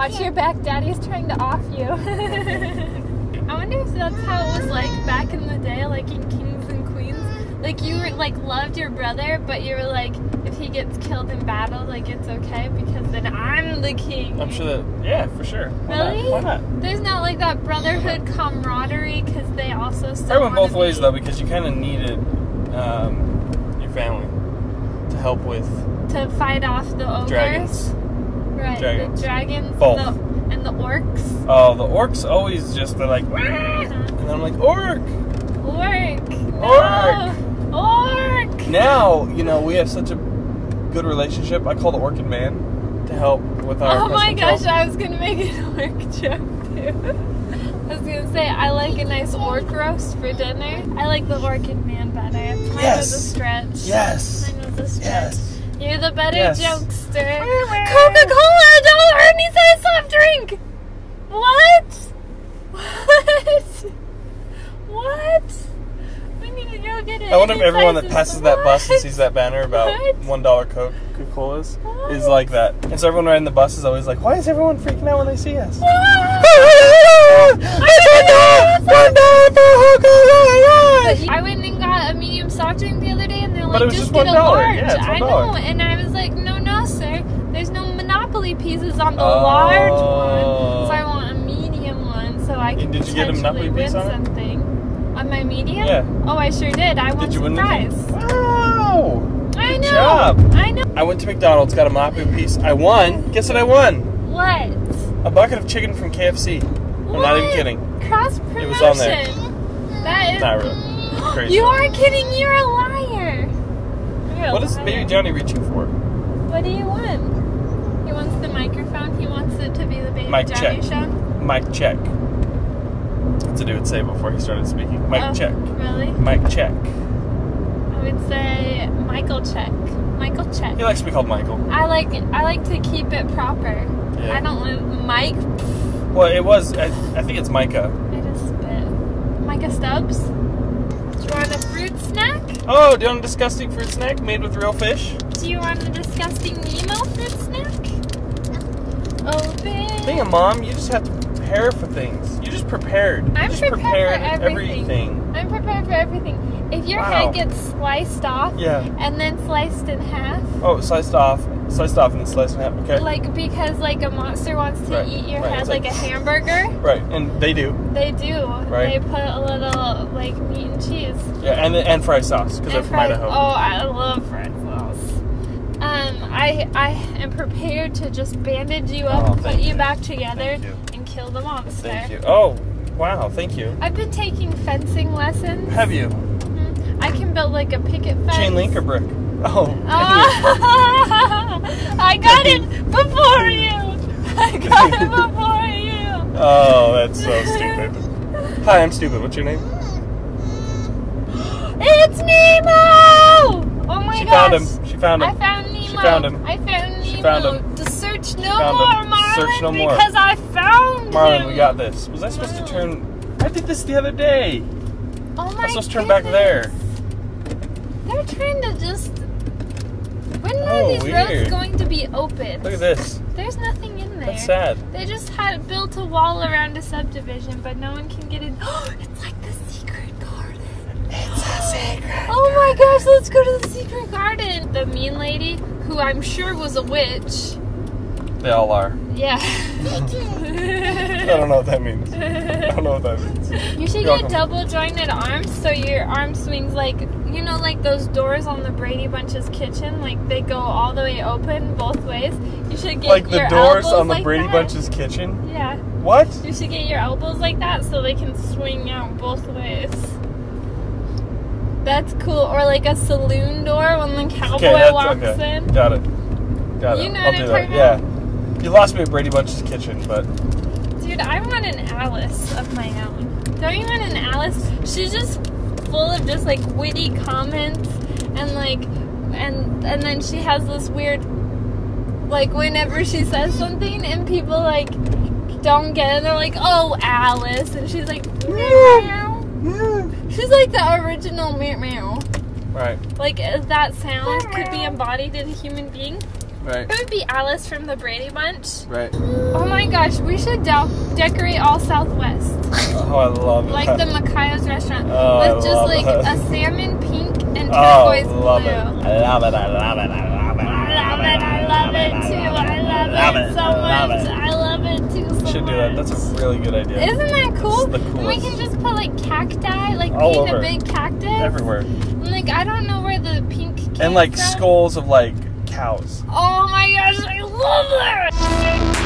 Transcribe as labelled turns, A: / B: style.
A: Watch your back. Daddy's trying to off you. I wonder if that's how it was like back in the day, like in Kings and Queens. Like you were like loved your brother, but you were like, if he gets killed in battle, like it's okay because then I'm the king.
B: I'm sure that, yeah, for sure. Why not?
A: Really?
B: Why not?
A: There's not like that brotherhood camaraderie because they also.
B: Probably went both ways
A: be-
B: though, because you kind of needed um, your family to help with
A: To fight off the ogres.
B: dragons.
A: Right.
B: Dragons.
A: The dragons.
B: Both.
A: And the, and the orcs.
B: Oh, the orcs always just they're like!
A: Uh-huh.
B: and I'm like, orc.
A: Orc.
B: Orc.
A: No. Orc.
B: Now you know we have such a good relationship. I call the orchid man to help with our.
A: Oh my gosh. I was gonna make an orc joke too. I was gonna say I like a nice orc roast for dinner. I like the orchid man better. Mine was a
B: Yes.
A: stretch.
B: Yes.
A: Mine was a stretch.
B: Yes.
A: You're the better
B: Yes.
A: jokester. Coca Cola, a dollar any size soft drink. What? What? What? We need to go get it.
B: I wonder if everyone that
A: sizes.
B: passes that bus and sees that banner about
A: What?
B: one dollar Coke Coca Colas is like that. And so everyone riding the bus is always like, "Why is everyone freaking out when they see us?"
A: I went and got a medium soft drink the other day, and they're like,
B: But it was
A: just,
B: just $1.
A: large.
B: Yeah, it's
A: I
B: $1.
A: know, and I was like, no, no, sir. There's no Monopoly pieces on the oh. large one, so I want a medium one, so I can
B: Did you get a Monopoly piece on it?
A: something. On my medium?
B: Yeah.
A: Oh, I sure did. I won
B: Did you
A: some
B: win
A: prize.
B: anything? Wow!
A: I
B: Good
A: know.
B: job.
A: I know.
B: I went to McDonald's, got a Monopoly piece. I won. Guess what I won?
A: What?
B: A bucket of chicken from KFC. I'm not even kidding.
A: Cross promotion.
B: It was on there.
A: That is.
B: Not really. Crazy.
A: You are kidding. You're a liar. You're a
B: What does
A: liar.
B: Baby Johnny reaching for?
A: What do you want? He wants the microphone. He wants it to be the baby
B: Mic
A: Johnny
B: check.
A: show.
B: Mic check. That's what he would say before he started speaking. Mic
A: Oh,
B: check.
A: Really?
B: Mic check.
A: I would say Michael check. Michael check.
B: He likes to be called Michael.
A: I like I like to keep it proper.
B: Yeah.
A: I don't want Mike.
B: Well, it was. I, I think it's Micah.
A: I just spit. Micah Stubbs. Want a fruit snack?
B: Oh, do you want a disgusting fruit snack made with real fish?
A: Do you want a disgusting Nemo fruit snack? Open.
B: Being a mom, you just have to prepare for things. You just prepared. You
A: I'm
B: just
A: prepared for everything.
B: everything.
A: I'm prepared for everything. If your
B: Wow.
A: head gets sliced off
B: Yeah.
A: and then sliced in half,
B: Oh, sliced off, sliced off, and then sliced in half. Okay.
A: like because like a monster wants to
B: Right,
A: eat your
B: right,
A: head like,
B: like-
A: a hamburger,
B: right, and they do.
A: they do.
B: Right.
A: They put a little like meat and cheese.
B: Yeah, and and fry sauce because they're from Idaho.
A: Oh, I love fried sauce. Um, I I am prepared to just bandage you up,
B: Oh,
A: put you
B: you.
A: back together,
B: you.
A: and kill the monster.
B: Thank you. Oh, wow, thank you.
A: I've been taking fencing lessons.
B: Have you
A: Mhm. I can build like a picket fence.
B: chain link or brick? Oh.
A: Ah, I got it before you. I got it before you.
B: oh, that's so stupid. Hi, I'm stupid. What's your name?
A: It's Nemo! Oh my
B: she
A: gosh.
B: found him. She found him.
A: I found Nemo.
B: She found him.
A: I found Nemo.
B: She found him.
A: To search no more,
B: him.
A: Marlin,
B: Search no more.
A: because I found
B: Marlin,
A: him.
B: we got this. Was I supposed to turn? I did this the other day.
A: Oh my
B: I'm supposed to turn back there.
A: They're trying to just. When are
B: Oh,
A: roads going to be open?
B: Look at this.
A: There's nothing in there.
B: That's sad.
A: They just had built a wall around a subdivision, but no one can get in. it's like the secret garden.
B: It's a secret.
A: Oh my gosh, let's go to the secret garden. The mean lady, who I'm sure was a witch.
B: They all are.
A: Yeah.
B: I don't know what that means. I don't know what that means.
A: You should
B: You're
A: get
B: welcome.
A: double jointed arms so your arm swings like you know like those doors on the Brady Bunch's kitchen, like they go all the way open both ways. You should get
B: Like the
A: your
B: doors
A: elbows
B: on the
A: like
B: Brady
A: that.
B: Bunch's kitchen.
A: Yeah.
B: What?
A: You should get your elbows like that so they can swing out both ways. That's cool. Or like a saloon door when the cowboy
B: Okay,
A: walks
B: okay.
A: in.
B: Got it. Got it.
A: You know
B: I'll
A: what I'm talking about?
B: Yeah. You lost me at Brady Bunch's kitchen, but
A: Dude, I want an Alice of my own. Don't you want an Alice? She's just full of just like witty comments and like and and then she has this weird like whenever she says something and people like don't get it, they're like, oh Alice and she's like meow. She's like the original meow meow.
B: right.
A: Like if that sound could be embodied in a human being.
B: Right.
A: It would be Alice from the Brady Bunch.
B: Right.
A: Oh my gosh, we should de- decorate all Southwest.
B: Oh, I love it.
A: Like the Macayo's restaurant.
B: Oh,
A: with just like
B: it.
A: a salmon pink and
B: Oh,
A: turquoise
B: love
A: blue.
B: it. I love it. I love it. I love it.
A: I love it, I love it too. I love, it, so much. I love it too so
B: Should do that. That's a really good idea.
A: Isn't that cool?
B: That's the
A: And we can just put like cacti, like
B: All
A: paint
B: over.
A: a big cactus.
B: Everywhere.
A: And, like I don't know where the pink
B: And like
A: from.
B: skulls of like cows.
A: Oh my gosh, I love that!